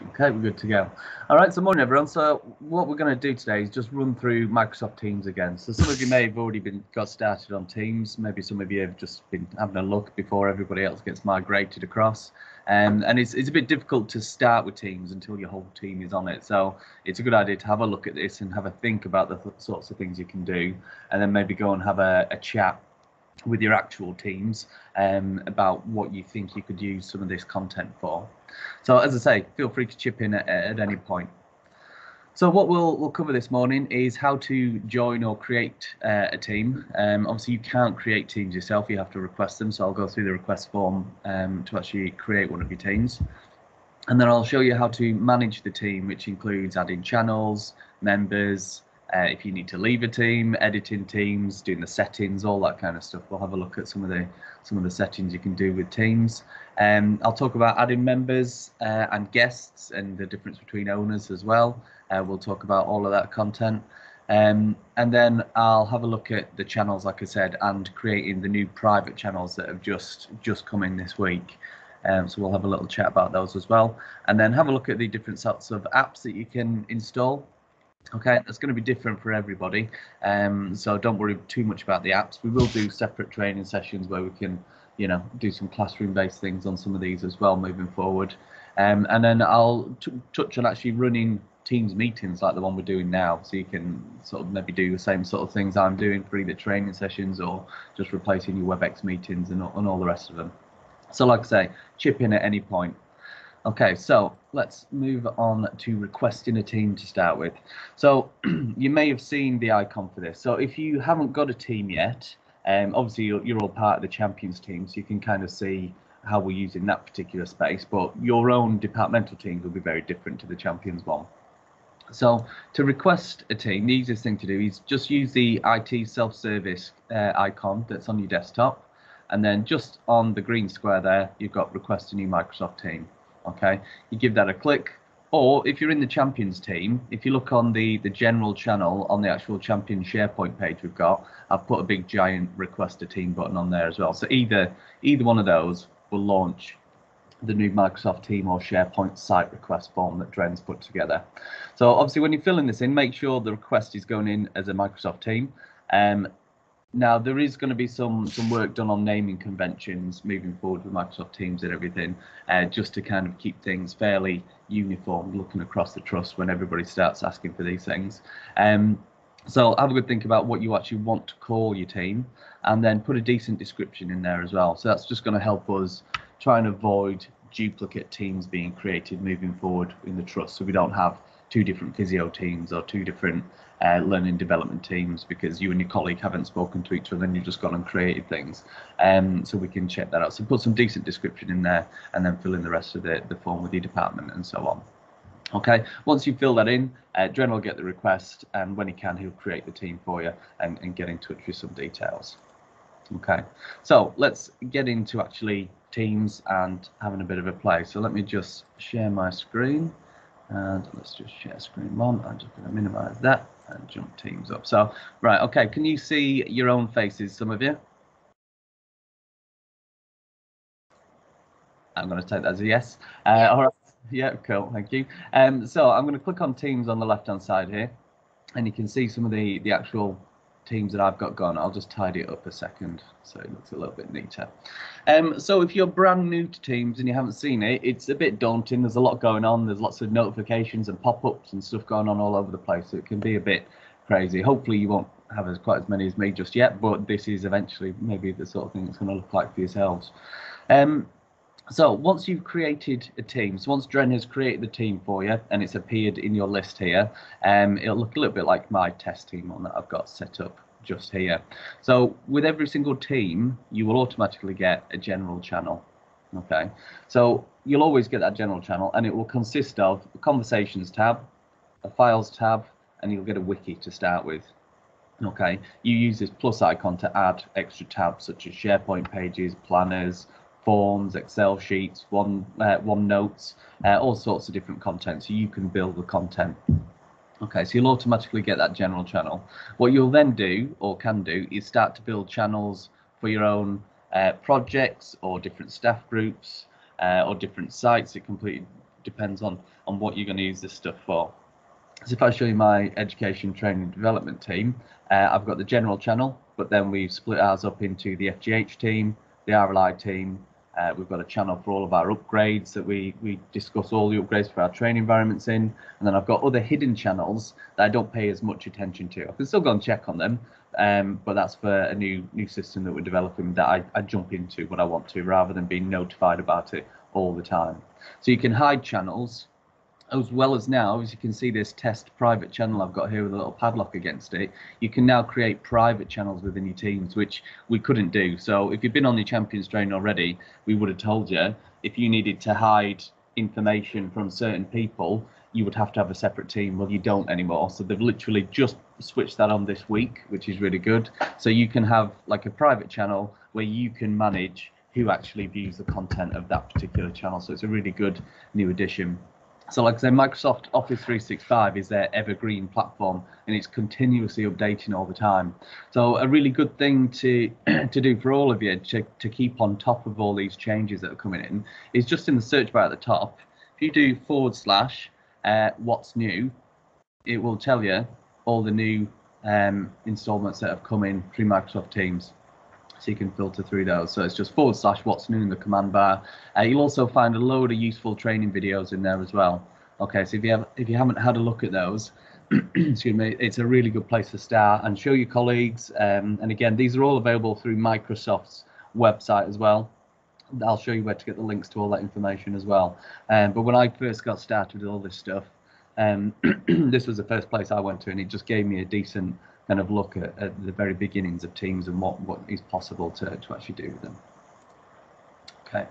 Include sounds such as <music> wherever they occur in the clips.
Okay, we're good to go. All right, so morning everyone. So what we're going to do today is just run through Microsoft Teams again. So some of you may have already been got started on Teams. Maybe some of you have just been having a look before everybody else gets migrated across. Um, and it's, it's a bit difficult to start with Teams until your whole team is on it. So it's a good idea to have a look at this and have a think about the th sorts of things you can do, and then maybe go and have a, a chat with your actual teams um, about what you think you could use some of this content for. So as I say, feel free to chip in at, at any point. So what we'll we'll cover this morning is how to join or create uh, a team. Um, obviously, you can't create teams yourself; you have to request them. So I'll go through the request form um, to actually create one of your teams, and then I'll show you how to manage the team, which includes adding channels, members, uh, if you need to leave a team, editing teams, doing the settings, all that kind of stuff. We'll have a look at some of the some of the settings you can do with teams. Um, I'll talk about adding members uh, and guests and the difference between owners as well. Uh, we'll talk about all of that content. Um, and then I'll have a look at the channels, like I said, and creating the new private channels that have just just come in this week. Um, so we'll have a little chat about those as well. And then have a look at the different sorts of apps that you can install Okay, that's going to be different for everybody. Um, so don't worry too much about the apps. We will do separate training sessions where we can, you know, do some classroom-based things on some of these as well moving forward. Um, and then I'll touch on actually running Teams meetings like the one we're doing now, so you can sort of maybe do the same sort of things I'm doing for either training sessions or just replacing your WebEx meetings and, and all the rest of them. So like I say, chip in at any point. Okay, so let's move on to requesting a team to start with. So <clears throat> you may have seen the icon for this. So if you haven't got a team yet, um, obviously you're, you're all part of the champions team, so you can kind of see how we're using that particular space, but your own departmental teams will be very different to the champions one. So to request a team, the easiest thing to do is just use the IT self-service uh, icon that's on your desktop. And then just on the green square there, you've got request a new Microsoft team okay you give that a click or if you're in the champions team if you look on the the general channel on the actual champion sharepoint page we've got i've put a big giant request a team button on there as well so either either one of those will launch the new Microsoft team or SharePoint site request form that Dren's put together. So obviously when you're filling this in, make sure the request is going in as a Microsoft team. Um, now there is going to be some some work done on naming conventions moving forward with Microsoft Teams and everything, uh, just to kind of keep things fairly uniform, looking across the trust when everybody starts asking for these things. Um, so have a good think about what you actually want to call your team, and then put a decent description in there as well. So that's just going to help us try and avoid duplicate teams being created moving forward in the trust, so we don't have two different physio teams or two different uh, learning development teams because you and your colleague haven't spoken to each other and you've just gone and created things. Um, so we can check that out. So put some decent description in there and then fill in the rest of the, the form with your department and so on. Okay, once you fill that in, uh, Dren will get the request and when he can, he'll create the team for you and, and get in touch with some details. Okay, so let's get into actually teams and having a bit of a play. So let me just share my screen and let's just share screen one. I'm just going to minimize that and jump teams up. So, right, okay, can you see your own faces, some of you? I'm going to take that as a yes. Uh, all right, yeah, cool, thank you. Um, so I'm going to click on Teams on the left-hand side here, and you can see some of the, the actual teams that I've got gone. I'll just tidy it up a second so it looks a little bit neater. Um, so if you're brand new to Teams and you haven't seen it, it's a bit daunting. There's a lot going on. There's lots of notifications and pop-ups and stuff going on all over the place. So it can be a bit crazy. Hopefully you won't have as quite as many as me just yet, but this is eventually maybe the sort of thing it's going to look like for yourselves. Um, so once you've created a team, so once Dren has created the team for you and it's appeared in your list here, um, it'll look a little bit like my test team one that I've got set up just here. So with every single team, you will automatically get a general channel. Okay, so you'll always get that general channel and it will consist of a conversations tab, a files tab, and you'll get a wiki to start with. Okay, you use this plus icon to add extra tabs such as SharePoint pages, planners, forms, Excel sheets, one uh, OneNotes, uh, all sorts of different content. So you can build the content. Okay, so you'll automatically get that general channel. What you'll then do or can do is start to build channels for your own uh, projects or different staff groups uh, or different sites. It completely depends on on what you're going to use this stuff for. So if I show you my education training development team, uh, I've got the general channel, but then we've split ours up into the FGH team, the RLI team. Uh, we've got a channel for all of our upgrades that we we discuss all the upgrades for our training environments in, and then I've got other hidden channels that I don't pay as much attention to. I can still go and check on them, um, but that's for a new new system that we're developing that I, I jump into when I want to, rather than being notified about it all the time. So you can hide channels as well as now, as you can see this test private channel I've got here with a little padlock against it, you can now create private channels within your teams, which we couldn't do. So if you've been on the Champions Train already, we would have told you if you needed to hide information from certain people, you would have to have a separate team. Well, you don't anymore. So they've literally just switched that on this week, which is really good. So you can have like a private channel where you can manage who actually views the content of that particular channel. So it's a really good new addition. So like I say, Microsoft Office 365 is their evergreen platform and it's continuously updating all the time. So a really good thing to <clears throat> to do for all of you to, to keep on top of all these changes that are coming in is just in the search bar at the top, if you do forward slash uh, what's new, it will tell you all the new um, installments that have come in through Microsoft Teams so you can filter through those. So it's just forward slash what's new in the command bar. Uh, you'll also find a load of useful training videos in there as well. Okay, so if you have if you haven't had a look at those, <clears throat> excuse me, it's a really good place to start and show your colleagues. Um, and again, these are all available through Microsoft's website as well. I'll show you where to get the links to all that information as well. Um, but when I first got started with all this stuff, um, <clears throat> this was the first place I went to, and it just gave me a decent kind of look at, at the very beginnings of teams and what, what is possible to, to actually do with them. Okay,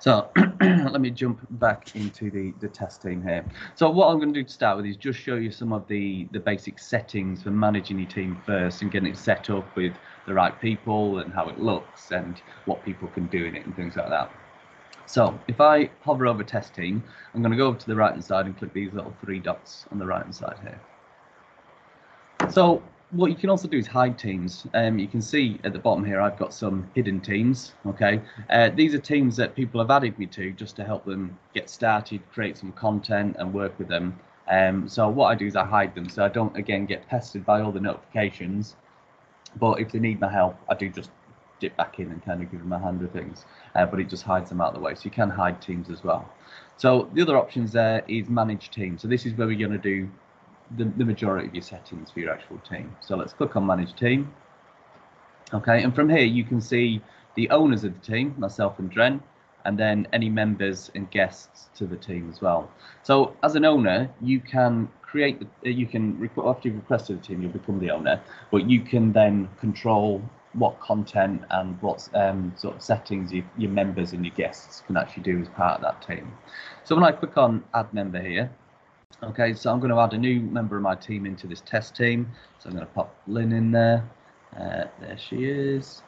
so <clears throat> let me jump back into the, the test team here. So what I'm going to do to start with is just show you some of the, the basic settings for managing your team first and getting it set up with the right people and how it looks and what people can do in it and things like that. So if I hover over test team, I'm going to go over to the right hand side and click these little three dots on the right hand side here. So what you can also do is hide teams. Um, you can see at the bottom here, I've got some hidden teams. Okay, uh, these are teams that people have added me to just to help them get started, create some content, and work with them. Um, so what I do is I hide them, so I don't again get pestered by all the notifications. But if they need my help, I do just dip back in and kind of give them a hand with things. Uh, but it just hides them out of the way, so you can hide teams as well. So the other options there is manage teams. So this is where we're going to do the, the majority of your settings for your actual team. So let's click on manage team. Okay, and from here you can see the owners of the team, myself and Dren, and then any members and guests to the team as well. So as an owner, you can create, the, you can, after you've requested the team, you'll become the owner, but you can then control what content and what um, sort of settings you, your members and your guests can actually do as part of that team. So when I click on add member here, Okay, so I'm going to add a new member of my team into this test team. So I'm going to pop Lynn in there. Uh, there she is.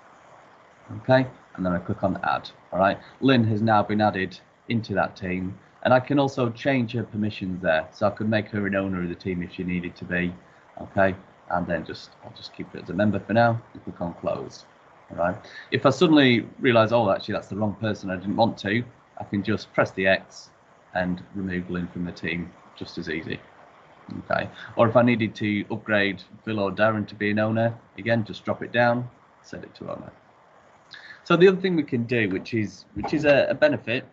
Okay, and then I click on add. All right, Lynn has now been added into that team. And I can also change her permissions there. So I could make her an owner of the team if she needed to be. Okay, and then just I'll just keep it as a member for now and click on close. All right. If I suddenly realize, oh, actually that's the wrong person, I didn't want to, I can just press the X and remove Lynn from the team just as easy. Okay, or if I needed to upgrade Phil or Darren to be an owner, again, just drop it down, set it to owner. So the other thing we can do, which is which is a, a benefit,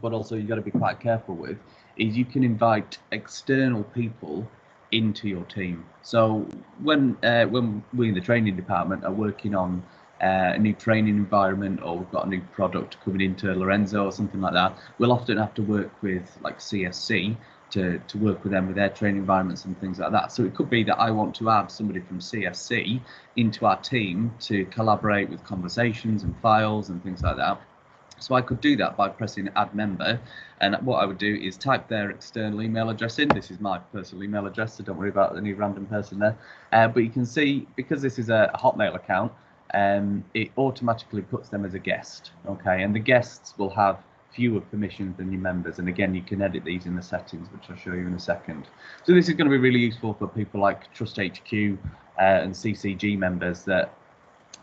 but also you've got to be quite careful with, is you can invite external people into your team. So when uh, when we in the training department are working on uh, a new training environment or we've got a new product coming into Lorenzo or something like that, we'll often have to work with like CSC to, to work with them with their training environments and things like that. So it could be that I want to add somebody from CSC into our team to collaborate with conversations and files and things like that. So I could do that by pressing add member. And what I would do is type their external email address in. This is my personal email address, so don't worry about any random person there. Uh, but you can see, because this is a, Hotmail account, um, it automatically puts them as a guest. Okay, and the guests will have fewer permissions than your members. And again, you can edit these in the settings, which I'll show you in a second. So this is going to be really useful for people like Trust HQ uh, and CCG members that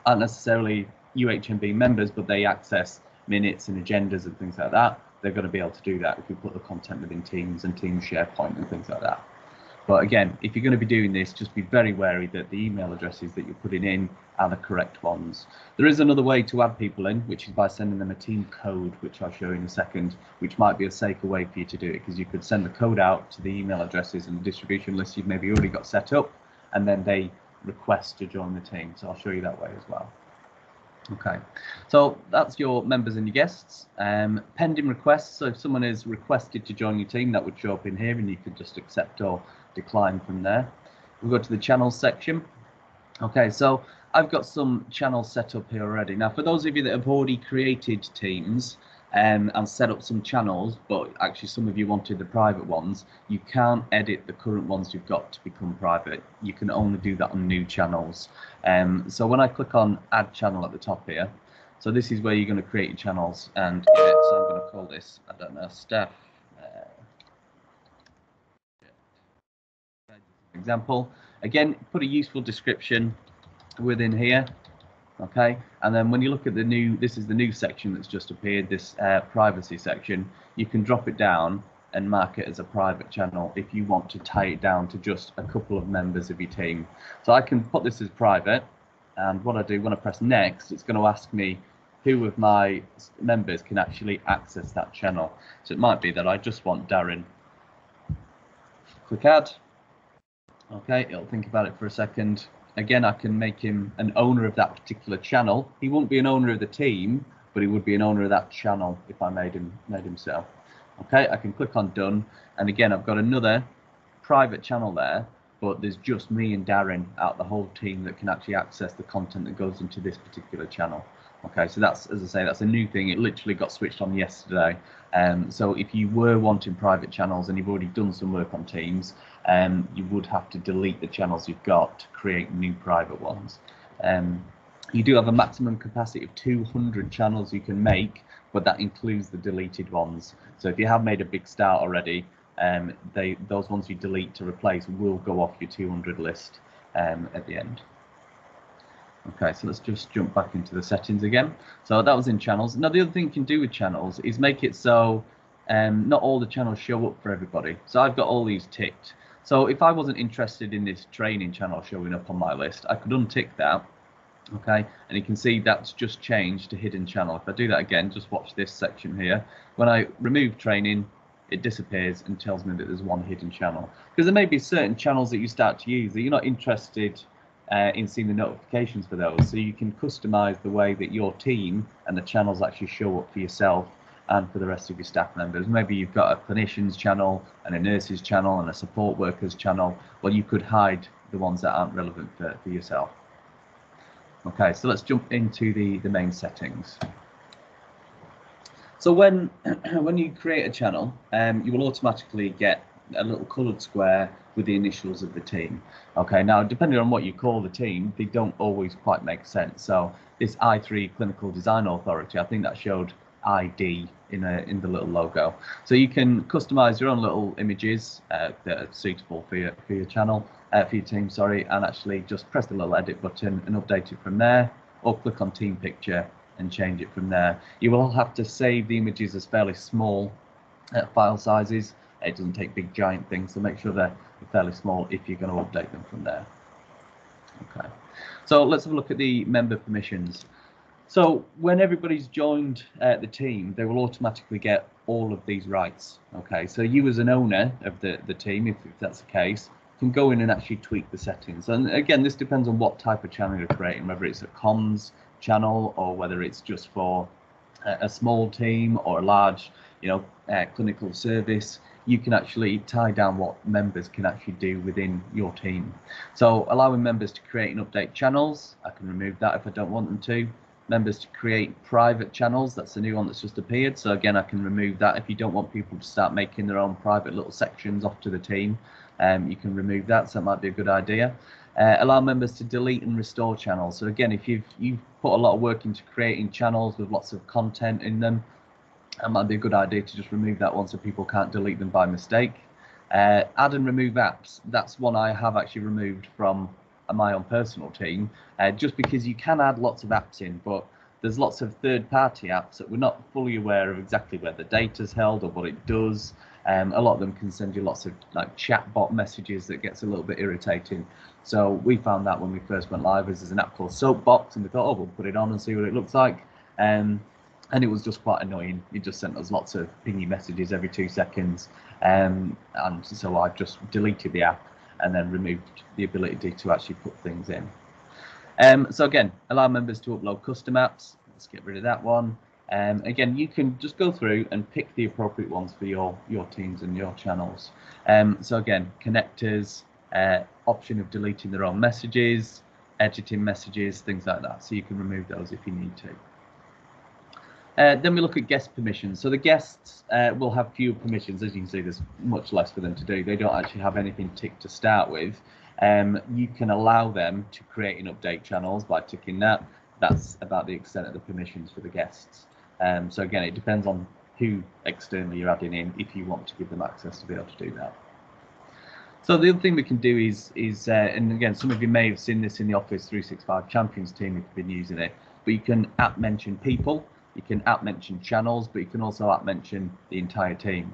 aren't necessarily UHMB members, but they access minutes and agendas and things like that. they're going to be able to do that if we put the content within Teams and Teams SharePoint and things like that. But again, if you're going to be doing this, just be very wary that the email addresses that you're putting in are the correct ones. There is another way to add people in, which is by sending them a team code, which I'll show you in a second, which might be a safer way for you to do it because you could send the code out to the email addresses and the distribution list you've maybe already got set up, and then they request to join the team. So I'll show you that way as well. Okay, so that's your members and your guests. Um, pending requests, so if someone is requested to join your team, that would show up in here and you could just accept or decline from there. We'll go to the channels section. Okay, so I've got some channels set up here already. Now, for those of you that have already created teams um, and set up some channels, but actually some of you wanted the private ones, you can't edit the current ones you've got to become private. You can only do that on new channels. Um, so when I click on add channel at the top here, so this is where you're going to create your channels and so I'm going to call this, I don't know, staff example. Again, put a useful description within here. Okay, and then when you look at the new, this is the new section that's just appeared, this uh, privacy section, you can drop it down and mark it as a private channel if you want to tie it down to just a couple of members of your team. So I can put this as private, and what I do when I press next, it's going to ask me who of my members can actually access that channel. So it might be that I just want Darren. Click add, Okay, it'll think about it for a second. Again, I can make him an owner of that particular channel. He won't be an owner of the team, but he would be an owner of that channel if I made him made him so. Okay, I can click on done, and again, I've got another private channel there, but there's just me and Darren out the whole team that can actually access the content that goes into this particular channel. Okay, so that's, as I say, that's a new thing. It literally got switched on yesterday. Um, so if you were wanting private channels and you've already done some work on Teams, um, you would have to delete the channels you've got to create new private ones. Um, you do have a maximum capacity of 200 channels you can make, but that includes the deleted ones. So if you have made a big start already, um, they those ones you delete to replace will go off your 200 list um, at the end. Okay, so let's just jump back into the settings again. So that was in channels. Now the other thing you can do with channels is make it so um, not all the channels show up for everybody. So I've got all these ticked. So if I wasn't interested in this training channel showing up on my list, I could untick that. Okay, and you can see that's just changed to hidden channel. If I do that again, just watch this section here. When I remove training, it disappears and tells me that there's one hidden channel. Because there may be certain channels that you start to use that you're not interested uh, in seeing the notifications for those. So you can customize the way that your team and the channels actually show up for yourself and for the rest of your staff members. Maybe you've got a clinicians channel and a nurses channel and a support workers channel. Well, you could hide the ones that aren't relevant for, for yourself. Okay, so let's jump into the, the main settings. So when <clears throat> when you create a channel, um, you will automatically get a little coloured square with the initials of the team. Okay, now depending on what you call the team, they don't always quite make sense. So this I3 Clinical Design Authority, I think that showed ID in a in the little logo. So you can customize your own little images uh, that are suitable for your for your channel, uh, for your team, sorry, and actually just press the little edit button and update it from there, or click on team picture and change it from there. You will have to save the images as fairly small uh, file sizes. It doesn't take big giant things, so make sure they're fairly small if you're going to update them from there. Okay, so let's have a look at the member permissions. So when everybody's joined uh, the team, they will automatically get all of these rights. Okay, so you as an owner of the, the team, if, if that's the case, can go in and actually tweak the settings. And again, this depends on what type of channel you're creating, whether it's a comms channel or whether it's just for a, small team or a large, you know, uh, clinical service you can actually tie down what members can actually do within your team. So allowing members to create and update channels, I can remove that if I don't want them to. Members to create private channels, that's a new one that's just appeared. So again, I can remove that if you don't want people to start making their own private little sections off to the team. Um, you can remove that, so that might be a good idea. Uh, allow members to delete and restore channels. So again, if you've you've put a lot of work into creating channels with lots of content in them, that might be a good idea to just remove that one so people can't delete them by mistake. Uh, add and remove apps. That's one I have actually removed from my own personal team, uh, just because you can add lots of apps in, but there's lots of third-party apps that we're not fully aware of exactly where the data's held or what it does. Um, a lot of them can send you lots of like chatbot messages that gets a little bit irritating. So we found that when we first went live, as there's an app called Soapbox, and we thought, oh, we'll put it on and see what it looks like. Um, and it was just quite annoying. It just sent us lots of pingy messages every two seconds, um, and so I just deleted the app and then removed the ability to actually put things in. Um, so again, allow members to upload custom apps. Let's get rid of that one. Um, again, you can just go through and pick the appropriate ones for your your teams and your channels. Um, so again, connectors, uh, option of deleting their own messages, editing messages, things like that. So you can remove those if you need to. Uh, then we look at guest permissions. So the guests uh, will have fewer permissions. As you can see, there's much less for them to do. They don't actually have anything ticked to start with. Um, you can allow them to create and update channels by ticking that. That's about the extent of the permissions for the guests. Um, so again, it depends on who externally you're adding in if you want to give them access to be able to do that. So the other thing we can do is, is uh, and again, some of you may have seen this in the Office 365 Champions team if you've been using it, but you can at mention people, you can at mention channels, but you can also at mention the entire team.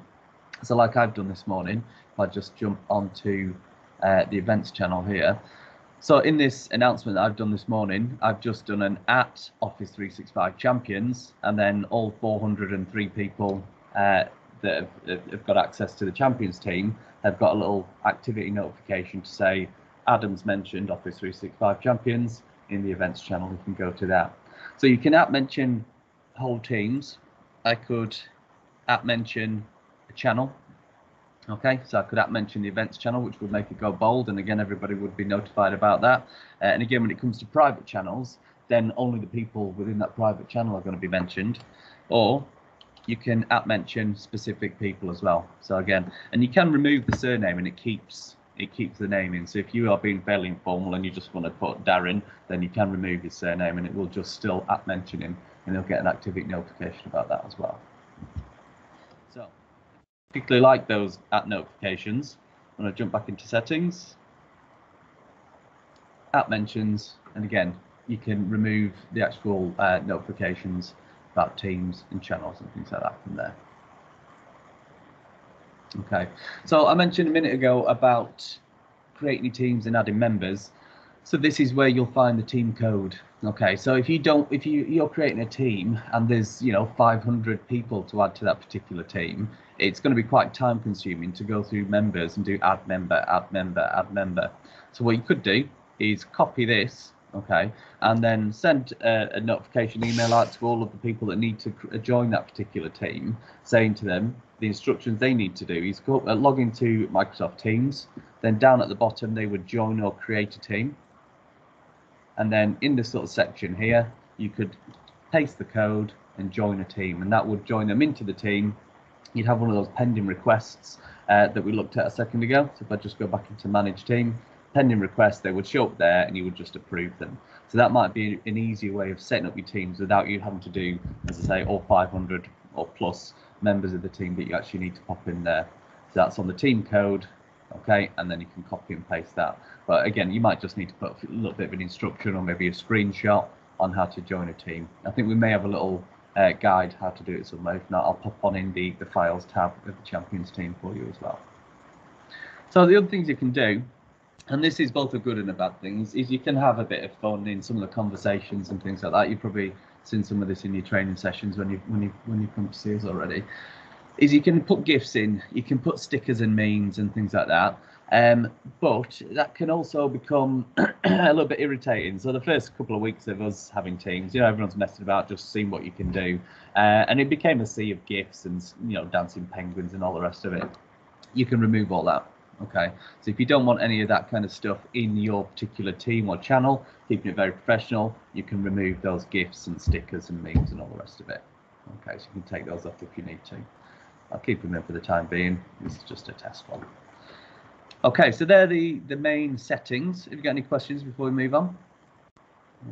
So like I've done this morning, if I just jump onto uh, the events channel here. So in this announcement that I've done this morning, I've just done an at Office 365 Champions, and then all 403 people uh, that have, have, got access to the Champions team have got a little activity notification to say Adam's mentioned Office 365 Champions in the events channel. You can go to that. So you can mention whole teams. I could at mention a channel Okay, so I could at mention the events channel, which would make it go bold, and again, everybody would be notified about that. Uh, and again, when it comes to private channels, then only the people within that private channel are going to be mentioned. Or you can at mention specific people as well. So again, and you can remove the surname, and it keeps it keeps the name in. So if you are being fairly informal and you just want to put Darren, then you can remove his surname, and it will just still at mention him, and you'll get an activity notification about that as well So, particularly like those app notifications. I'm going to jump back into settings, at mentions, and again, you can remove the actual uh, notifications about teams and channels and things like that from there. Okay, so I mentioned a minute ago about creating teams and adding members. So this is where you'll find the team code. Okay, so if you don't, if you you're creating a team and there's you know 500 people to add to that particular team, it's going to be quite time consuming to go through members and do add member, add member, add member. So what you could do is copy this, okay, and then send a, a notification email out to all of the people that need to join that particular team, saying to them the instructions they need to do is go, uh, log into Microsoft Teams. Then down at the bottom, they would join or create a team. And then in this little section here, you could paste the code and join a team, and that would join them into the team you'd have one of those pending requests uh, that we looked at a second ago. So if I just go back into manage team, pending requests, they would show up there and you would just approve them. So that might be an easier way of setting up your teams without you having to do, as I say, all 500 or plus members of the team that you actually need to pop in there. So that's on the team code, okay, and then you can copy and paste that. But again, you might just need to put a little bit of an instruction or maybe a screenshot on how to join a team. I think we may have a little uh, guide how to do it somewhere. If not, I'll pop on in the, the files tab of the Champions team for you as well. So the other things you can do, and this is both a good and a bad thing, is, you can have a bit of fun in some of the conversations and things like that. You've probably seen some of this in your training sessions when you when you when you come to see us already. Is you can put GIFs in, you can put stickers and memes and things like that. Um, but that can also become <clears throat> a little bit irritating. So the first couple of weeks of us having teams, you know, everyone's messing about, just seeing what you can do, uh, and it became a sea of GIFs and you know, dancing penguins and all the rest of it. You can remove all that. Okay, so if you don't want any of that kind of stuff in your particular team or channel, keeping it very professional, you can remove those GIFs and stickers and memes and all the rest of it. Okay, so you can take those off if you need to. I'll keep them in for the time being. This is just a test one. Okay, so they're the, the main settings. Have you got any questions before we move on?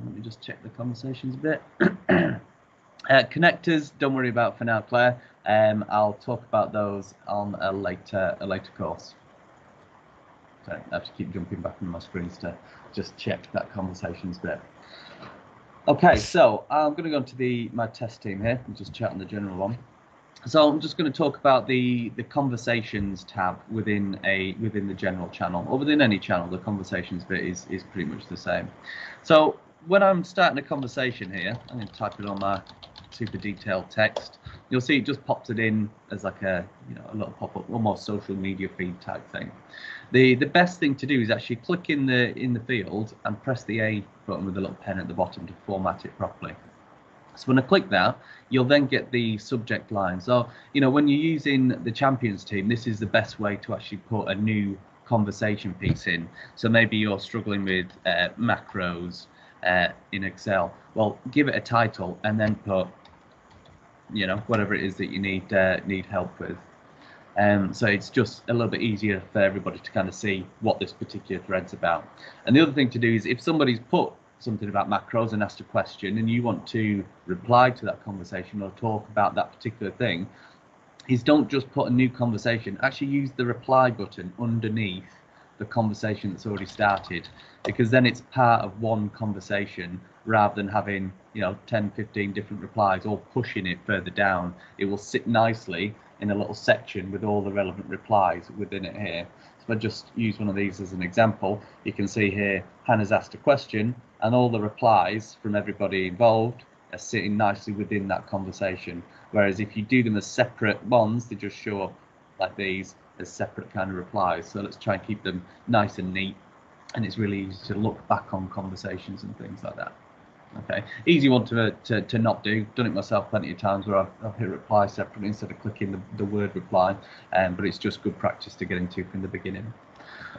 Let me just check the conversations a bit. <clears throat> uh, connectors, don't worry about for now, Claire. Um, I'll talk about those on a later a later course. So I have to keep jumping back on my screens to just check that conversations bit. Okay, so I'm going to go into the my test team here and just chat on the general one. So I'm just going to talk about the the conversations tab within a within the general channel or within any channel. The conversations bit is is pretty much the same. So when I'm starting a conversation here, I'm going to type it on my super detailed text. You'll see it just pops it in as like a you know a little pop-up, almost social media feed type thing. The the best thing to do is actually click in the in the field and press the A button with a little pen at the bottom to format it properly. So when I click that, you'll then get the subject line. So, you know, when you're using the champions team, this is the best way to actually put a new conversation piece in. So maybe you're struggling with uh, macros uh, in Excel. Well, give it a title and then put, you know, whatever it is that you need uh, need help with. Um, so it's just a little bit easier for everybody to kind of see what this particular thread's about. And the other thing to do is if somebody's put something about macros and asked a question and you want to reply to that conversation or talk about that particular thing, is don't just put a new conversation, actually use the reply button underneath the conversation that's already started because then it's part of one conversation rather than having you know 10 15 different replies or pushing it further down. It will sit nicely in a little section with all the relevant replies within it here. If I just use one of these as an example, you can see here Hannah's asked a question and all the replies from everybody involved are sitting nicely within that conversation. Whereas if you do them as separate ones, they just show up like these as separate kind of replies. So let's try and keep them nice and neat. And it's really easy to look back on conversations and things like that. Okay, easy one to, to, to not do. Done it myself plenty of times where I've, I've hit reply separately instead of clicking the, the word reply, um, but it's just good practice to get into from the beginning.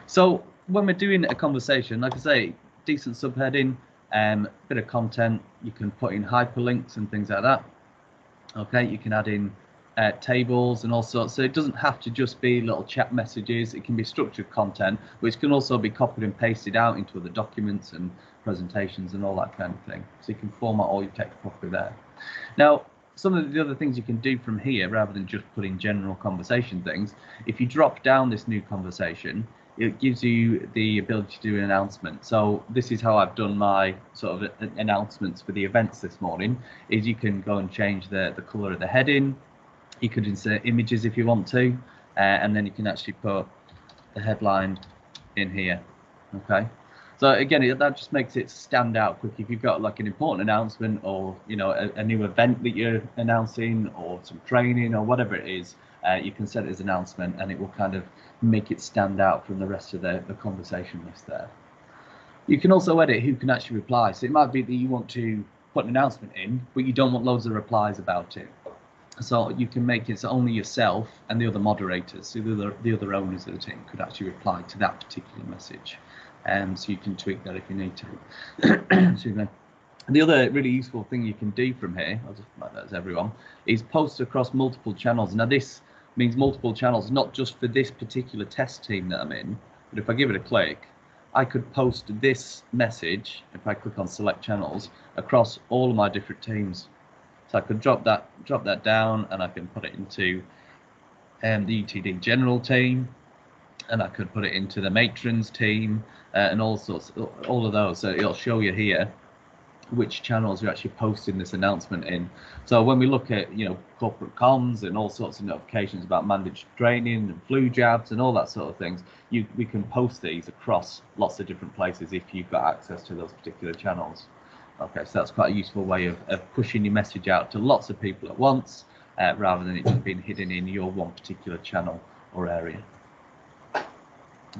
So when we're doing a conversation, like I say, decent subheading, um, bit of content, you can put in hyperlinks and things like that. Okay, you can add in uh, tables and all sorts. So it doesn't have to just be little chat messages. It can be structured content, which can also be copied and pasted out into other documents and presentations and all that kind of thing. So you can format all your text properly there. Now, some of the other things you can do from here, rather than just putting general conversation things, if you drop down this new conversation, it gives you the ability to do an announcement. So this is how I've done my sort of announcements for the events this morning, is you can go and change the, the color of the heading, you could insert images if you want to, uh, and then you can actually put the headline in here. Okay. So again, that just makes it stand out quick. If you've got like an important announcement or you know a, a new event that you're announcing or some training or whatever it is, uh, you can set it as announcement and it will kind of make it stand out from the rest of the, the conversation list there. You can also edit who can actually reply. So it might be that you want to put an announcement in, but you don't want loads of replies about it. So you can make it so only yourself and the other moderators, so the other, the other owners of the team could actually reply to that particular message. Um, so you can tweak that if you need to. <coughs> Excuse me. the other really useful thing you can do from here, I'll just write that as everyone, is post across multiple channels. Now this means multiple channels, not just for this particular test team that I'm in, but if I give it a click, I could post this message, if I click on select channels, across all of my different teams. So I could drop that drop that down and I can put it into um, the ETD general team and I could put it into the matrons team uh, and all sorts all of those. So it'll show you here which channels you're actually posting this announcement in. So when we look at you know corporate comms and all sorts of notifications about mandatory training and flu jabs and all that sort of things, you we can post these across lots of different places if you've got access to those particular channels. Okay, so that's quite a useful way of, of pushing your message out to lots of people at once, uh, rather than it just being hidden in your one particular channel or area.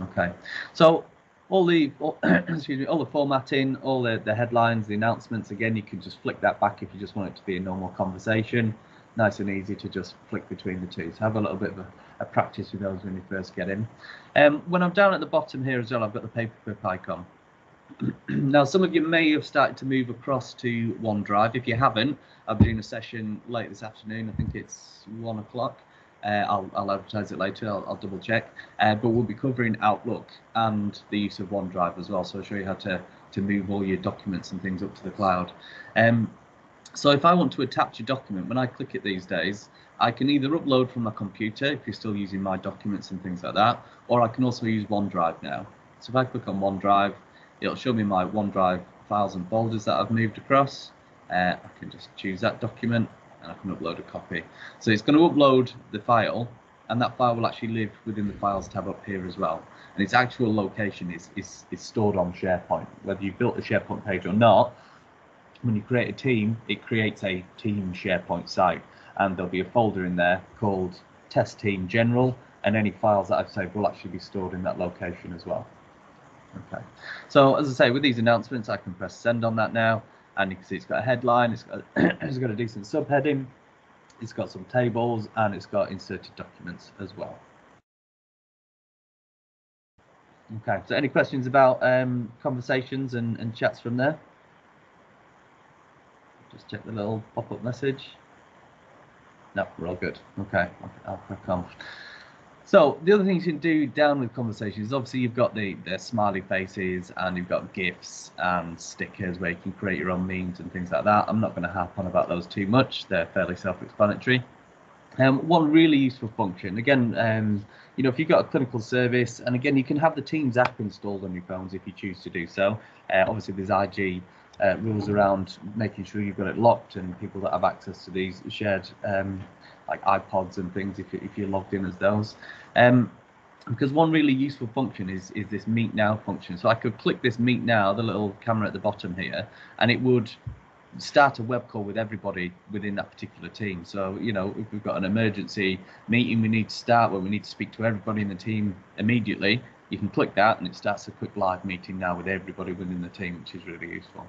Okay, so all the all, <clears throat> excuse me, all the formatting, all the, the headlines, the announcements. Again, you can just flick that back if you just want it to be a normal conversation. Nice and easy to just flick between the two. So have a little bit of a, a practice with those when you first get in. Um, when I'm down at the bottom here as well, I've got the paperclip icon. <clears throat> now, some of you may have started to move across to OneDrive. If you haven't, be doing a session late this afternoon. I think it's one o'clock. Uh, I'll, I'll, advertise it later. I'll, I'll double check. Uh, but we'll be covering Outlook and the use of OneDrive as well. So I'll show you how to to move all your documents and things up to the cloud. Um, so if I want to attach a document, when I click it these days, I can either upload from my computer if you're still using my documents and things like that, or I can also use OneDrive now. So if I click on OneDrive, it'll show me my OneDrive files and folders that I've moved across. Uh, I can just choose that document and I can upload a copy. So it's going to upload the file and that file will actually live within the files tab up here as well. And its actual location is, is, is stored on SharePoint. Whether you've built a SharePoint page or not, when you create a team, it creates a team SharePoint site and there'll be a folder in there called test team general and any files that I've saved will actually be stored in that location as well. Okay, so as I say, with these announcements, I can press send on that now, and you can see it's got a headline, it's got <clears throat> it's got a decent subheading, it's got some tables, and it's got inserted documents as well. Okay, so any questions about um, conversations and, and chats from there? Just check the little pop-up message. No, we're all good. Okay, I'll crack on. So the other things you can do down with conversations obviously you've got the, the smiley faces and you've got GIFs and stickers where you can create your own memes and things like that. I'm not going to harp on about those too much. They're fairly self-explanatory. Um, one really useful function, again, um, you know, if you've got a clinical service, and again, you can have the Teams app installed on your phones if you choose to do so. Uh, obviously, there's IG uh, rules around making sure you've got it locked and people that have access to these shared um, like iPods and things if, you, if you're logged in as those. Um, because one really useful function is is this meet now function. So I could click this meet now, the little camera at the bottom here, and it would start a web call with everybody within that particular team. So, you know, if we've got an emergency meeting we need to start where we need to speak to everybody in the team immediately, you can click that and it starts a quick live meeting now with everybody within the team, which is really useful.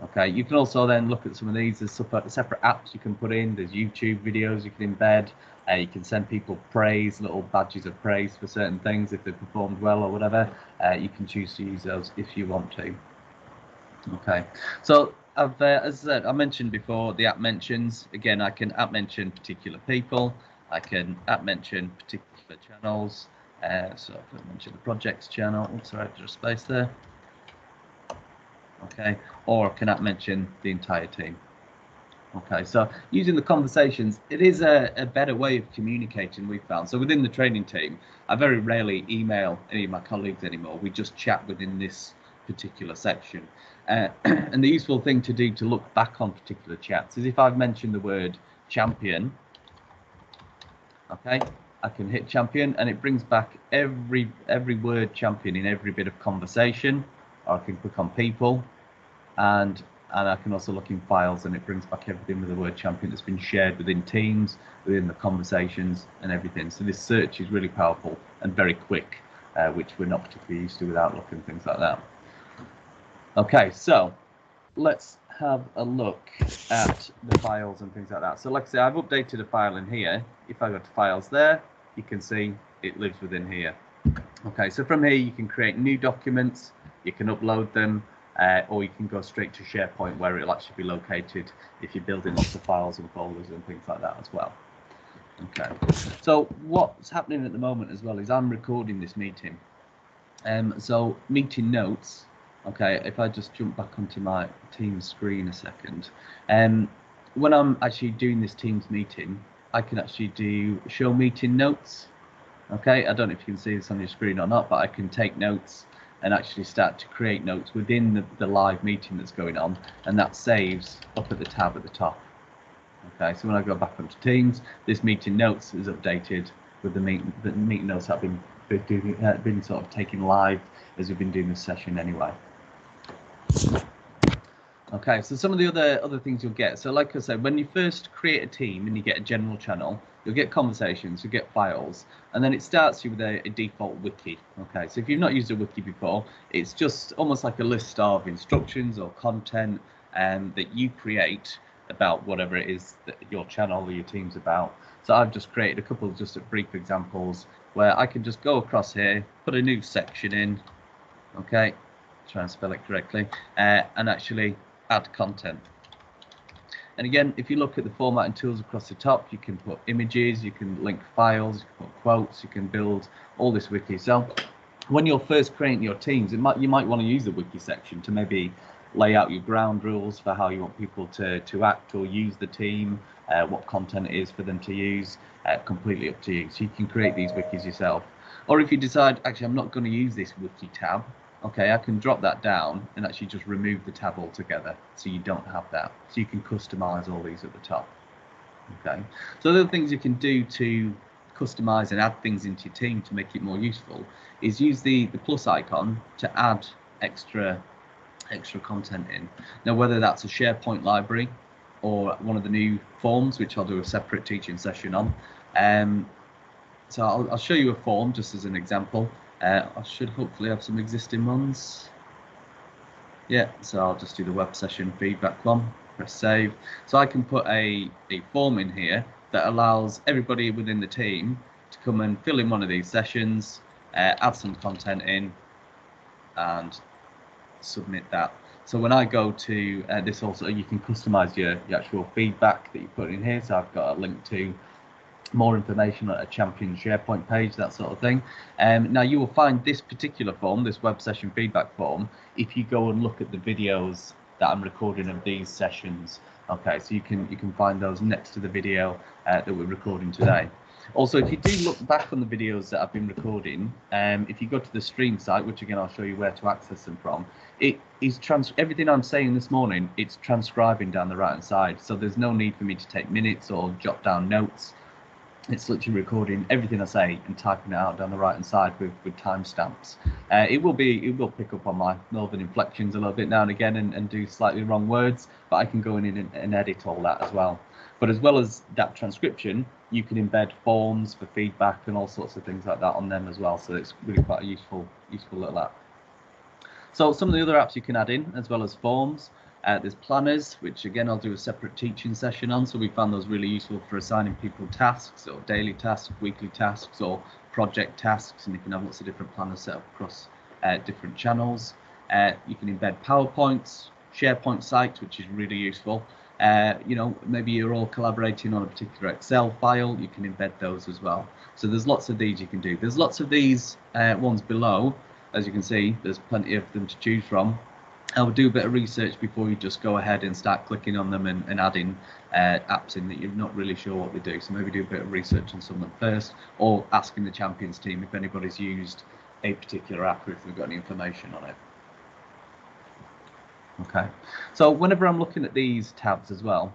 Okay, you can also then look at some of these. There's separate apps you can put in. There's YouTube videos you can embed. Uh, you can send people praise, little badges of praise for certain things if they've performed well or whatever. Uh, you can choose to use those if you want to. Okay, so I've, uh, as I said, I mentioned before the at mentions. Again, I can at mention particular people. I can at mention particular channels. Uh, so I mention the projects channel, oops, sorry, just space there okay, or can that mention the entire team? Okay, so using the conversations, it is a, a, better way of communicating, we've found. So within the training team, I very rarely email any of my colleagues anymore. We just chat within this particular section. Uh, <clears throat> and the useful thing to do to look back on particular chats is if I've mentioned the word champion, okay, I can hit champion and it brings back every every word champion in every bit of conversation. Or I can click on people and and I can also look in files and it brings back everything with the word champion that's been shared within teams, within the conversations and everything. So this search is really powerful and very quick, uh, which we're not particularly used to with Outlook and things like that. Okay, so let's have a look at the files and things like that. So like I say, I've updated a file in here. If I go to files there, you can see it lives within here. Okay, so from here you can create new documents, you can upload them, uh, or you can go straight to SharePoint where it'll actually be located if you're building lots of files and folders and things like that as well. Okay, so what's happening at the moment as well is I'm recording this meeting. Um, so meeting notes, okay, if I just jump back onto my Teams screen a second, um, when I'm actually doing this Teams meeting, I can actually do show meeting notes. Okay, I don't know if you can see this on your screen or not, but I can take notes and actually start to create notes within the, the live meeting that's going on and that saves up at the tab at the top. Okay, so when I go back onto Teams, this meeting notes is updated with the, meet, the meeting notes that have been, been, uh, been sort of taken live as we've been doing this session anyway. Okay, so some of the other other things you'll get. So like I said, when you first create a team and you get a general channel, you'll get conversations, you'll get files, and then it starts you with a, a, default wiki. Okay, so if you've not used a wiki before, it's just almost like a list of instructions or content um, that you create about whatever it is that your channel or your team's about. So I've just created a couple of just brief examples where I can just go across here, put a new section in, okay, try and spell it correctly, uh, and actually add content. And again, if you look at the formatting tools across the top, you can put images, you can link files, you can put quotes, you can build all this wiki. So when you're first creating your teams, it might you might want to use the wiki section to maybe lay out your ground rules for how you want people to, to act or use the team, uh, what content it is for them to use, uh, completely up to you. So you can create these wikis yourself. Or if you decide, actually, I'm not going to use this wiki tab, okay, I can drop that down and actually just remove the tab altogether so you don't have that. So you can customize all these at the top. Okay, so the other things you can do to customize and add things into your team to make it more useful is use the, the plus icon to add extra extra content in. Now, whether that's a SharePoint library or one of the new forms, which I'll do a separate teaching session on. Um, so I'll, I'll show you a form just as an example. Uh, I should hopefully have some existing ones. Yeah, so I'll just do the web session feedback one, press save. So I can put a, a form in here that allows everybody within the team to come and fill in one of these sessions, uh, add some content in, and submit that. So when I go to uh, this also, you can customize your, your actual feedback that you put in here. So I've got a link to more information on a champion SharePoint page, that sort of thing. Um, now you will find this particular form, this web session feedback form, if you go and look at the videos that I'm recording of these sessions. Okay, so you can you can find those next to the video uh, that we're recording today. Also, if you do look back on the videos that I've been recording, um, if you go to the stream site, which again I'll show you where to access them from, it is trans everything I'm saying this morning, it's transcribing down the right hand side. So there's no need for me to take minutes or jot down notes. It's literally recording everything I say and typing it out down the right hand side with, with timestamps. Uh, it will be it will pick up on my northern inflections a little bit now and again and, and do slightly wrong words, but I can go in and, and edit all that as well. But as well as that transcription, you can embed forms for feedback and all sorts of things like that on them as well. So it's really quite a useful, useful little app. So some of the other apps you can add in as well as forms. Uh, there's planners, which again I'll do a separate teaching session on. So we found those really useful for assigning people tasks or daily tasks, weekly tasks, or project tasks, and you can have lots of different planners set up across uh, different channels. Uh, you can embed PowerPoints, SharePoint sites, which is really useful. Uh, you know, maybe you're all collaborating on a particular Excel file, you can embed those as well. So there's lots of these you can do. There's lots of these uh, ones below, as you can see, there's plenty of them to choose from. I would do a bit of research before you just go ahead and start clicking on them and, and adding uh, apps in that you're not really sure what they do. So maybe do a bit of research on some of them first, or asking the champions team if anybody's used a particular app or if they've got any information on it. Okay, so whenever I'm looking at these tabs as well,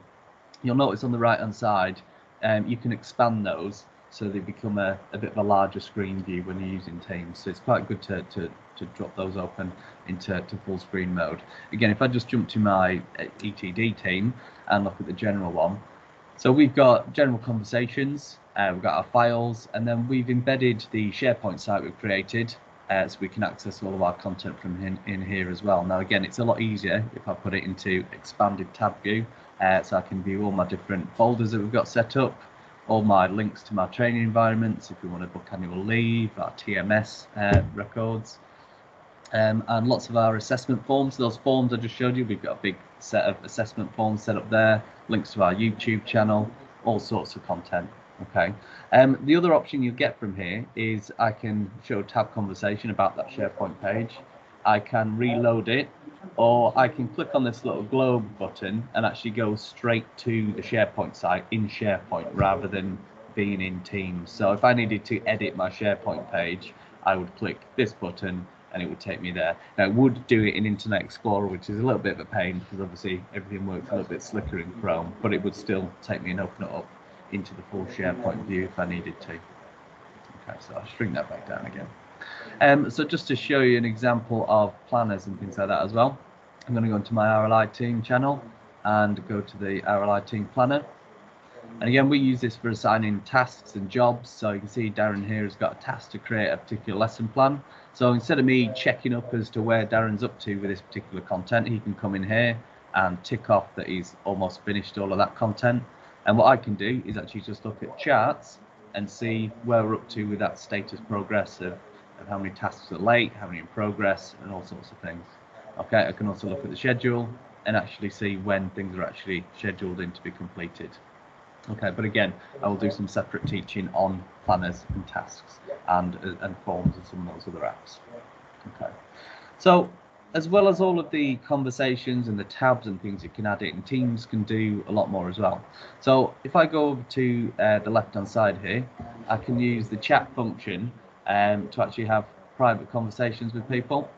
you'll notice on the right hand side, um, you can expand those so they become a, a bit of a larger screen view when you're using Teams. So it's quite good to, to, to drop those open into to full screen mode. Again, if I just jump to my uh, ETD team and look at the general one, so we've got general conversations, uh, we've got our files, and then we've embedded the SharePoint site we've created uh, so we can access all of our content from in, in, here as well. Now again, it's a lot easier if I put it into expanded tab view, uh, so I can view all my different folders that we've got set up, all my links to my training environments, if you want to book annual leave, our TMS uh, records, um, and lots of our assessment forms. Those forms I just showed you, we've got a big set of assessment forms set up there, links to our YouTube channel, all sorts of content. Okay. Um, the other option you get from here is I can show a tab conversation about that SharePoint page. I can reload it, or I can click on this little globe button and actually go straight to the SharePoint site in SharePoint rather than being in Teams. So if I needed to edit my SharePoint page, I would click this button and it would take me there. Now it would do it in Internet Explorer, which is a little bit of a pain because obviously everything works a little bit slicker in Chrome, but it would still take me and open it up into the full SharePoint view if I needed to. Okay, so I'll shrink that back down again. Um, so just to show you an example of planners and things like that as well, I'm going to go into my RLI team channel and go to the RLI team planner. And again, we use this for assigning tasks and jobs. So you can see Darren here has got a task to create a particular lesson plan. So instead of me checking up as to where Darren's up to with this particular content, he can come in here and tick off that he's almost finished all of that content. And what I can do is actually just look at charts and see where we're up to with that status progress of, of how many tasks are late, how many in progress, and all sorts of things. Okay, I can also look at the schedule and actually see when things are actually scheduled in to be completed. Okay, but again, I will do some separate teaching on planners and tasks and, and forms and some of those other apps. Okay, so as well as all of the conversations and the tabs and things you can add in, Teams can do a lot more as well. So if I go over to uh, the left-hand side here, I can use the chat function um, to actually have private conversations with people.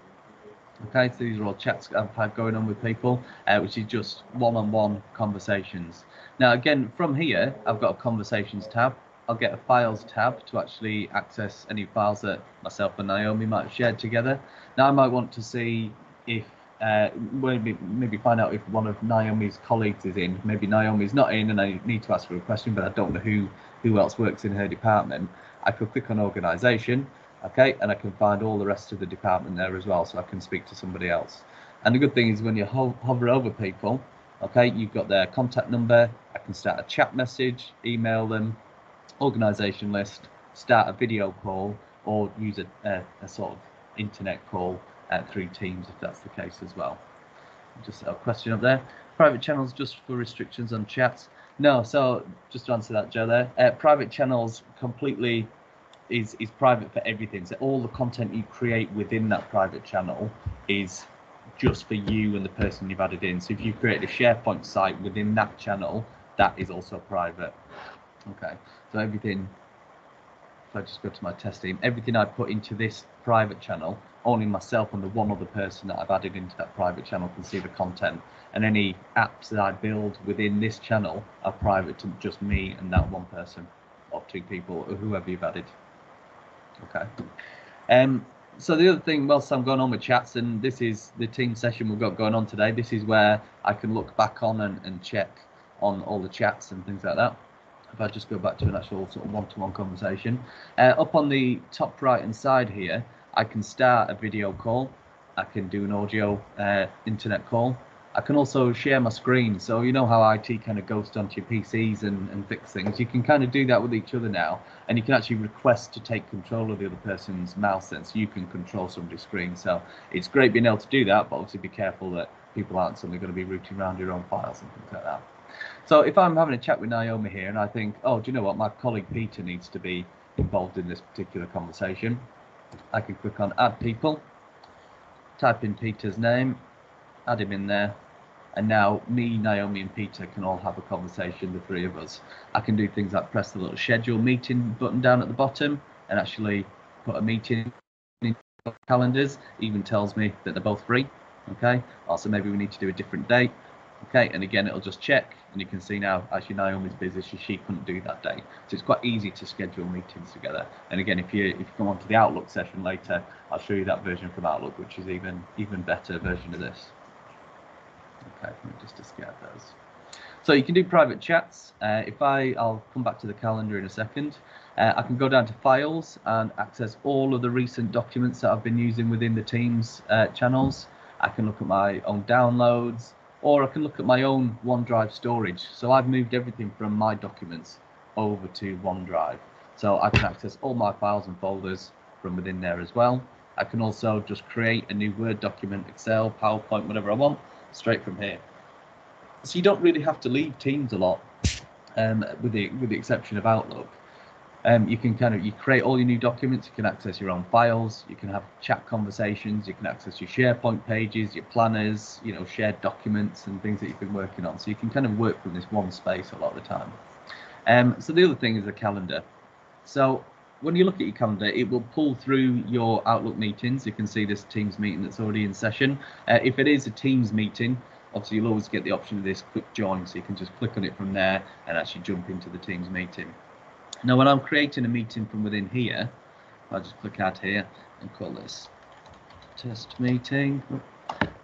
Okay, so these are all chats I've had going on with people, uh, which is just one-on-one conversations. Now, again, from here, I've got a conversations tab. I'll get a files tab to actually access any files that myself and Naomi might have shared together. Now, I might want to see if uh, maybe maybe find out if one of Naomi's colleagues is in. Maybe Naomi's not in, and I need to ask her a question, but I don't know who who else works in her department. I could click on organisation, okay, and I can find all the rest of the department there as well, so I can speak to somebody else. And the good thing is when you ho hover over people, okay, you've got their contact number. I can start a chat message, email them, organisation list, start a video call, or use a, a, a sort of internet call uh, through Teams if that's the case as well. Just a question up there. Private channels just for restrictions on chats. No, so just to answer that, Joe. There, uh, private channels completely is is private for everything. So all the content you create within that private channel is just for you and the person you've added in. So if you create a SharePoint site within that channel, that is also private. Okay, so everything if I just go to my test team, everything I put into this private channel, only myself and the one other person that I've added into that private channel can see the content. And any apps that I build within this channel are private to just me and that one person, or two people, or whoever you've added. Okay. Um, so the other thing, whilst I'm going on with chats, and this is the team session we've got going on today, this is where I can look back on and, and check on all the chats and things like that if I just go back to an actual sort of one-to-one conversation, uh, up on the top right hand side here, I can start a video call. I can do an audio uh, internet call. I can also share my screen. So you know how IT kind of goes onto your PCs and, and fix things. You can kind of do that with each other now, and you can actually request to take control of the other person's mouse. Then, so you can control somebody's screen. So it's great being able to do that, but obviously be careful that people aren't suddenly going to be rooting around your own files and things like that. So if I'm having a chat with Naomi here and I think, oh, do you know what, my colleague Peter needs to be involved in this particular conversation, I can click on add people, type in Peter's name, add him in there, and now me, Naomi, and Peter can all have a conversation, the three of us. I can do things like press the little schedule meeting button down at the bottom and actually put a meeting in calendars, even tells me that they're both free. Okay, also maybe we need to do a different date. Okay, and again, it'll just check, and you can see now, actually Naomi's busy, so she couldn't do that day. So it's quite easy to schedule meetings together. And again, if you if you come on to the Outlook session later, I'll show you that version from Outlook, which is even even better version of this. Okay, let me just escape those. So you can do private chats. Uh, if I, I'll come back to the calendar in a second. Uh, I can go down to files and access all of the recent documents that I've been using within the Teams uh, channels. I can look at my own downloads, or I can look at my own OneDrive storage. So I've moved everything from my documents over to OneDrive. So I can access all my files and folders from within there as well. I can also just create a new Word document, Excel, PowerPoint, whatever I want, straight from here. So you don't really have to leave Teams a lot, um, with the with the exception of Outlook. Um, you can kind of you create all your new documents. You can access your own files. You can have chat conversations. You can access your SharePoint pages, your planners, you know, shared documents and things that you've been working on. So you can kind of work from this one space a lot of the time. Um, so the other thing is the calendar. So when you look at your calendar, it will pull through your Outlook meetings. You can see this Teams meeting that's already in session. Uh, if it is a Teams meeting, obviously you'll always get the option of this quick join, so you can just click on it from there and actually jump into the Teams meeting. Now, when I'm creating a meeting from within here, I'll just click add here and call this test meeting.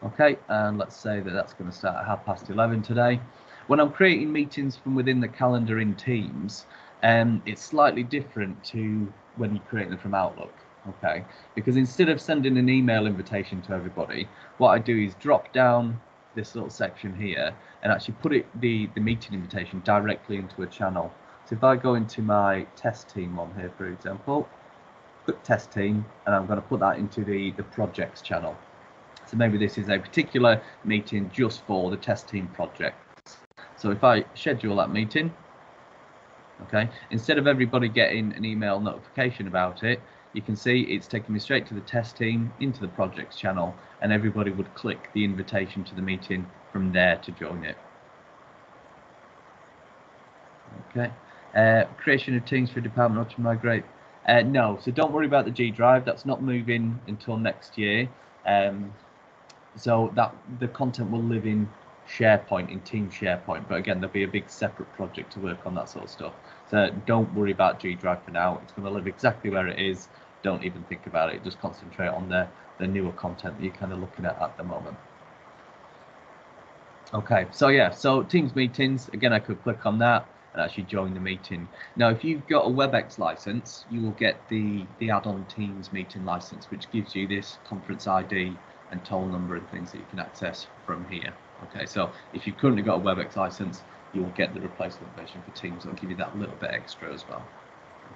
Okay, and let's say that that's going to start at half past 11 today. When I'm creating meetings from within the calendar in Teams, um, it's slightly different to when you create them from Outlook. Okay, because instead of sending an email invitation to everybody, what I do is drop down this little section here and actually put it the the meeting invitation directly into a channel so if I go into my test team on here, for example, click test team, and I'm going to put that into the, the projects channel. So maybe this is a particular meeting just for the test team project. So if I schedule that meeting, okay, instead of everybody getting an email notification about it, you can see it's taking me straight to the test team into the projects channel and everybody would click the invitation to the meeting from there to join it. Okay. Uh, creation of teams for department to migrate. Uh, no, so don't worry about the G drive. That's not moving until next year. Um, so that the content will live in SharePoint in Team SharePoint. But again, there'll be a big separate project to work on that sort of stuff. So don't worry about G Drive for now. It's going to live exactly where it is. Don't even think about it. Just concentrate on the the newer content that you're kind of looking at at the moment. Okay, so yeah, so Teams meetings. Again, I could click on that and actually join the meeting. Now, if you've got a WebEx license, you will get the the add-on Teams meeting license, which gives you this conference ID and toll number and things that you can access from here. Okay, so if you've currently got a WebEx license, you'll get the replacement version for Teams. It'll give you that little bit extra as well.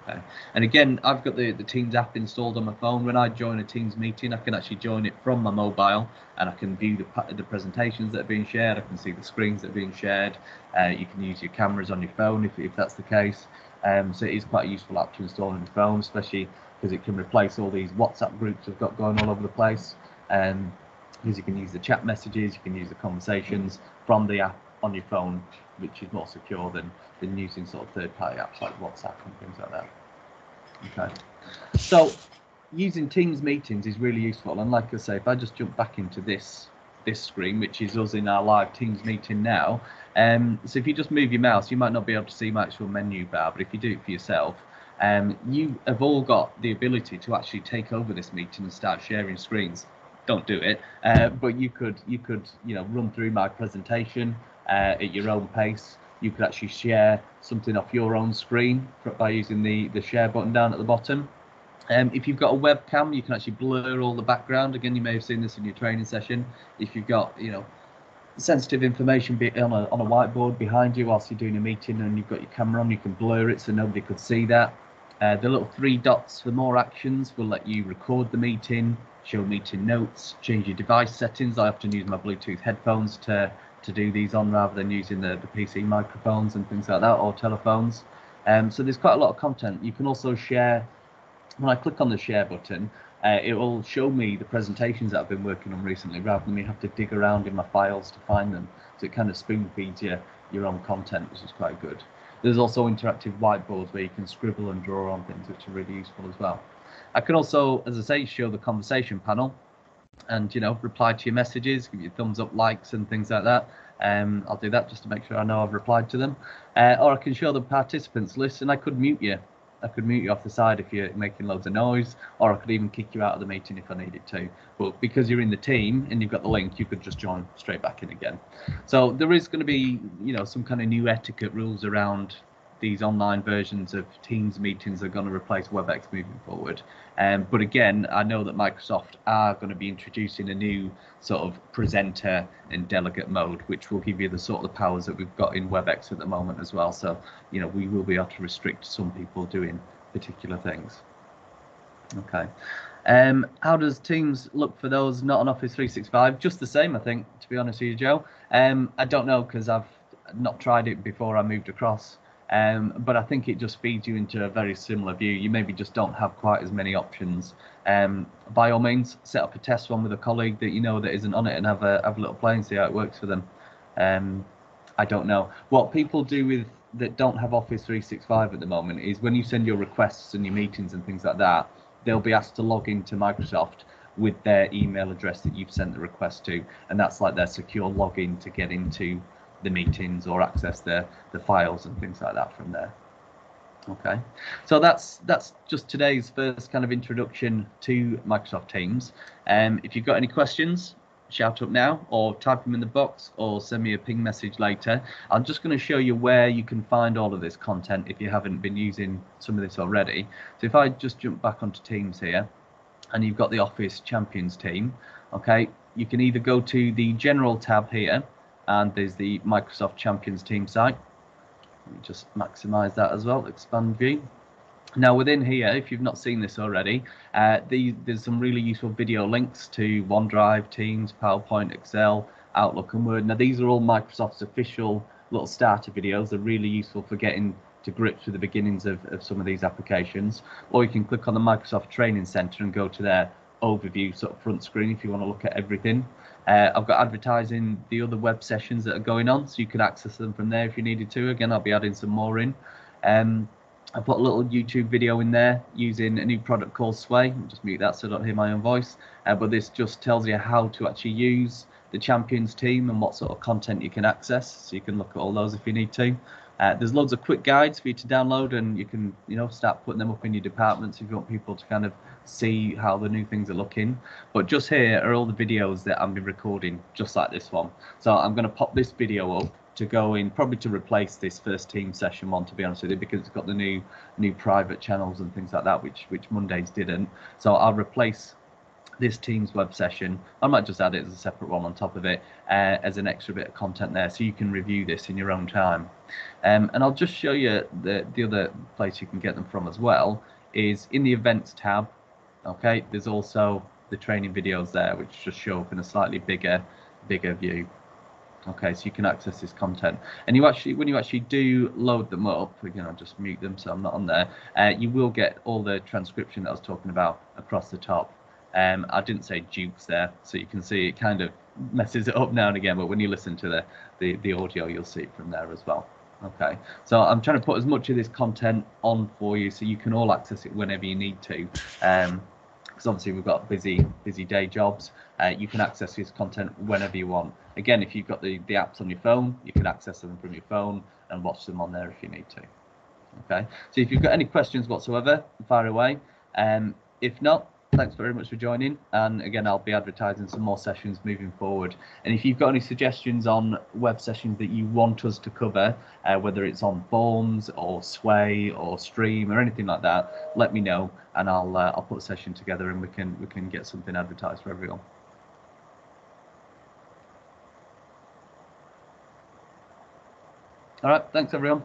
Okay, and again, I've got the, the Teams app installed on my phone. When I join a Teams meeting, I can actually join it from my mobile and I can view the, the presentations that are being shared. I can see the screens that are being shared. Uh, you can use your cameras on your phone if, if that's the case. Um, so it is quite a useful app to install on your phone, especially because it can replace all these WhatsApp groups we've got going all over the place. Um, because you can use the chat messages, you can use the conversations from the app on your phone, which is more secure than, than using sort of third-party apps like WhatsApp and things like that. Okay, so using Teams meetings is really useful. And like I say, if I just jump back into this this screen, which is us in our live Teams meeting now. Um, so if you just move your mouse, you might not be able to see my actual menu bar, but if you do it for yourself, um, you have all got the ability to actually take over this meeting and start sharing screens don't do it. Uh, but you could you could you know run through my presentation uh, at your own pace. You could actually share something off your own screen by using the the share button down at the bottom. Um, if you've got a webcam, you can actually blur all the background. Again, you may have seen this in your training session. If you've got you know sensitive information on a on a whiteboard behind you whilst you're doing a meeting and you've got your camera on, you can blur it so nobody could see that. Uh, the little three dots for more actions will let you record the meeting, show meeting notes, change your device settings. I often use my Bluetooth headphones to, to do these on rather than using the, the PC microphones and things like that or telephones. Um, so there's quite a lot of content. You can also share, when I click on the share button, uh, it will show me the presentations that I've been working on recently rather than me have to dig around in my files to find them. So it kind of spoon feeds you your own content, which is quite good. There's also interactive whiteboards where you can scribble and draw on things, which are really useful as well. I can also, as I say, show the conversation panel and, you know, reply to your messages, give you thumbs up, likes and things like that. Um, I'll do that just to make sure I know I've replied to them. Uh, or I can show the participants list and I could mute you. I could mute you off the side if you're making loads of noise, or I could even kick you out of the meeting if I needed to. But because you're in the team and you've got the link, you could just join straight back in again. So there is going to be, you know, some kind of new etiquette rules around these online versions of Teams meetings are going to replace WebEx moving forward. Um, but again, I know that Microsoft are going to be introducing a new sort of presenter and delegate mode, which will give you the sort of the powers that we've got in WebEx at the moment as well. So, you know, we will be able to restrict some people doing particular things. Okay. Um, how does Teams look for those not on Office 365? Just the same, I think, to be honest with you, Joe. Um, I don't know because I've not tried it before I moved across. Um, but I think it just feeds you into a very similar view. You maybe just don't have quite as many options. Um, by all means, set up a test one with a colleague that you know that isn't on it and have a have a little play and see how it works for them. Um, I don't know what people do with that don't have Office 365 at the moment is when you send your requests and your meetings and things like that, they'll be asked to log into Microsoft with their email address that you've sent the request to, and that's like their secure login to get into the meetings or access the, the files and things like that from there. Okay, so that's that's just today's first kind of introduction to Microsoft Teams. Um, if you've got any questions, shout up now or type them in the box or send me a ping message later. I'm just going to show you where you can find all of this content if you haven't been using some of this already. So if I just jump back onto Teams here and you've got the Office Champions team, okay, you can either go to the General tab here and there's the Microsoft Champions team site. Let me just maximize that as well, expand view. Now within here, if you've not seen this already, uh, the, there's some really useful video links to OneDrive, Teams, PowerPoint, Excel, Outlook and Word. Now these are all Microsoft's official little starter videos. They're really useful for getting to grips with the beginnings of, of some of these applications. Or you can click on the Microsoft Training Center and go to their overview sort of front screen if you want to look at everything. Uh, I've got advertising the other web sessions that are going on, so you can access them from there if you needed to. Again, I'll be adding some more in. Um, I put a little YouTube video in there using a new product called Sway. I'll just mute that so I don't hear my own voice. Uh, but this just tells you how to actually use the champions team and what sort of content you can access. So you can look at all those if you need to. Uh, there's loads of quick guides for you to download, and you can, you know, start putting them up in your departments if you want people to kind of see how the new things are looking. But just here are all the videos that I've been recording, just like this one. So I'm going to pop this video up to go in, probably to replace this first team session one, to be honest with you, because it's got the new new private channels and things like that, which which Mondays didn't. So I'll replace this Teams web session. I might just add it as a separate one on top of it uh, as an extra bit of content there so you can review this in your own time. Um, and I'll just show you the, the other place you can get them from as well is in the events tab. Okay, there's also the training videos there which just show up in a slightly bigger, bigger view. Okay, so you can access this content, and you actually, when you actually do load them up, you know, just mute them so I'm not on there. Uh, you will get all the transcription that I was talking about across the top. Um, I didn't say Dukes there, so you can see it kind of messes it up now and again. But when you listen to the, the, the audio, you'll see it from there as well. Okay, so I'm trying to put as much of this content on for you so you can all access it whenever you need to. Um, because obviously we've got busy busy day jobs. Uh, you can access this content whenever you want. Again, if you've got the, the apps on your phone, you can access them from your phone and watch them on there if you need to. Okay, so if you've got any questions whatsoever, fire away. Um, if not, thanks very much for joining. And again, I'll be advertising some more sessions moving forward. And if you've got any suggestions on web sessions that you want us to cover, uh, whether it's on forms or Sway or Stream or anything like that, let me know, and I'll uh, I'll put a session together and we can we can get something advertised for everyone. All right, thanks everyone.